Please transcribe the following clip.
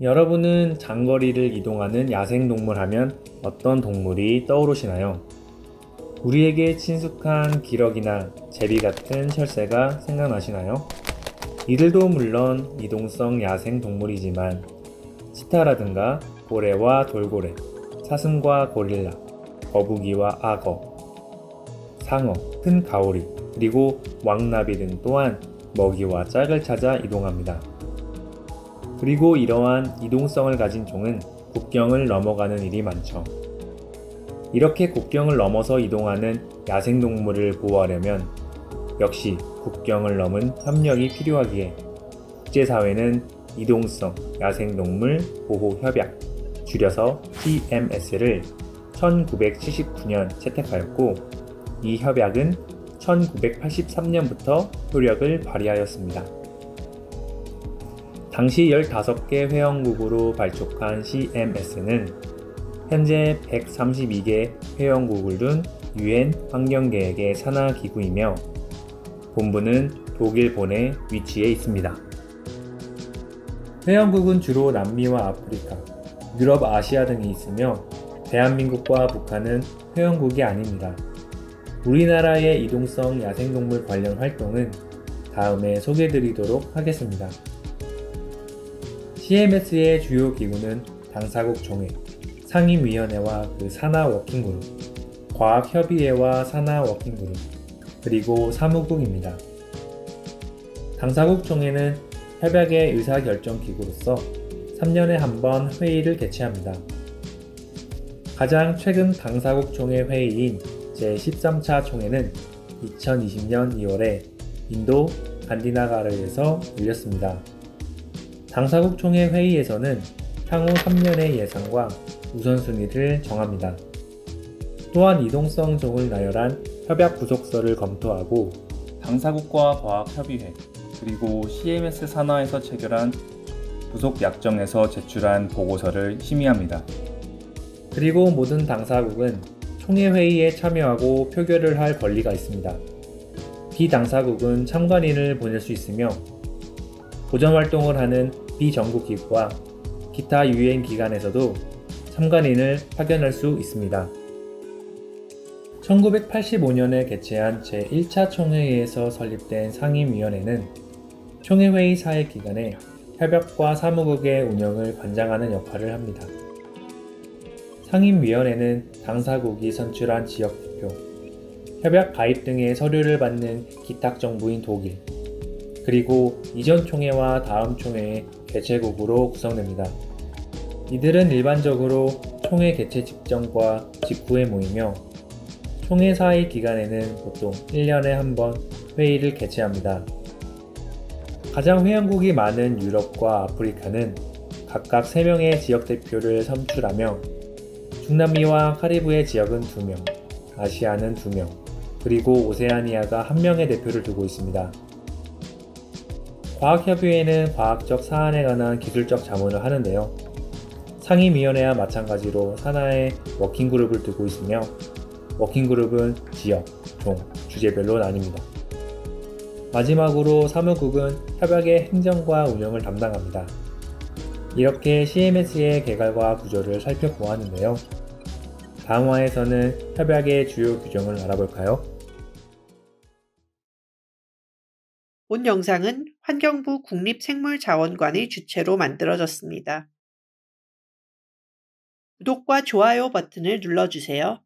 여러분은 장거리를 이동하는 야생동물 하면 어떤 동물이 떠오르시나요? 우리에게 친숙한 기러기나 제비 같은 철새가 생각나시나요? 이들도 물론 이동성 야생 동물이지만 치타라든가 고래와 돌고래, 사슴과 고릴라, 거북이와 악어, 상어, 큰 가오리, 그리고 왕나비 등 또한 먹이와 짝을 찾아 이동합니다. 그리고 이러한 이동성을 가진 종은 국경을 넘어가는 일이 많죠. 이렇게 국경을 넘어서 이동하는 야생동물을 보호하려면 역시 국경을 넘은 협력이 필요하기에 국제사회는 이동성 야생동물 보호협약, 줄여서 TMS를 1979년 채택하였고 이 협약은 1983년부터 효력을 발휘하였습니다. 당시 15개 회원국으로 발족한 CMS는 현재 132개 회원국을 둔 유엔 환경계획의 산하 기구이며 본부는 독일 본에 위치해 있습니다. 회원국은 주로 남미와 아프리카, 유럽, 아시아 등이 있으며 대한민국과 북한은 회원국이 아닙니다. 우리나라의 이동성 야생동물 관련 활동은 다음에 소개드리도록 하겠습니다. CMS의 주요 기구는 당사국 총회, 상임위원회와 그 산하 워킹그룹, 과학협의회와 산하 워킹그룹, 그리고 사무국입니다. 당사국 총회는 협약의 의사결정 기구로서 3년에 한 번 회의를 개최합니다. 가장 최근 당사국 총회 회의인 제13차 총회는 2020년 2월에 인도 간디나가르에서 열렸습니다. 당사국 총회 회의에서는 향후 3년의 예상과 우선순위를 정합니다. 또한 이동성 종을 나열한 협약 부속서를 검토하고 당사국과 과학협의회 그리고 CMS 산하에서 체결한 부속 약정에서 제출한 보고서를 심의합니다. 그리고 모든 당사국은 총회 회의에 참여하고 표결을 할 권리가 있습니다. 비당사국은 참관인을 보낼 수 있으며 보전 활동을 하는 비정부 기구와 기타 유엔 기관에서도 참관인을 파견할 수 있습니다. 1985년에 개최한 제1차 총회에서 설립된 상임위원회는 총회회의 사회 기간에 협약과 사무국의 운영을 관장하는 역할을 합니다. 상임위원회는 당사국이 선출한 지역 대표, 협약 가입 등의 서류를 받는 기탁 정부인 독일, 그리고 이전 총회와 다음 총회의 개최국으로 구성됩니다. 이들은 일반적으로 총회 개최 직전과 직후에 모이며 총회 사의 기간에는 보통 1년에 한 번 회의를 개최합니다. 가장 회원국이 많은 유럽과 아프리카는 각각 3명의 지역 대표를 선출하며 중남미와 카리브해 지역은 2명, 아시아는 2명, 그리고 오세아니아가 1명의 대표를 두고 있습니다. 과학협의회는 과학적 사안에 관한 기술적 자문을 하는데요. 상임위원회와 마찬가지로 산하의 워킹그룹을 두고 있으며 워킹그룹은 지역, 종, 주제별로 나뉩니다. 마지막으로 사무국은 협약의 행정과 운영을 담당합니다. 이렇게 CMS의 개괄과 구조를 살펴보았는데요. 다음 화에서는 협약의 주요 규정을 알아볼까요? 본 영상은 환경부 국립생물자원관의 주최로 만들어졌습니다. 구독과 좋아요 버튼을 눌러주세요.